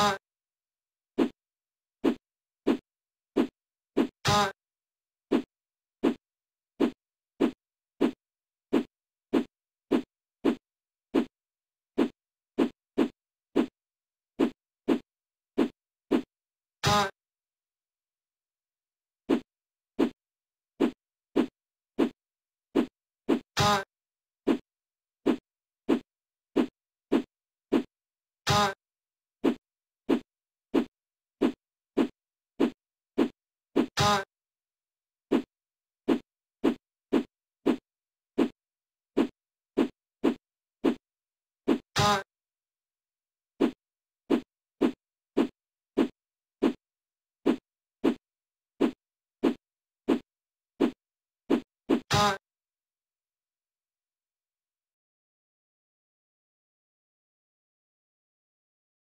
on.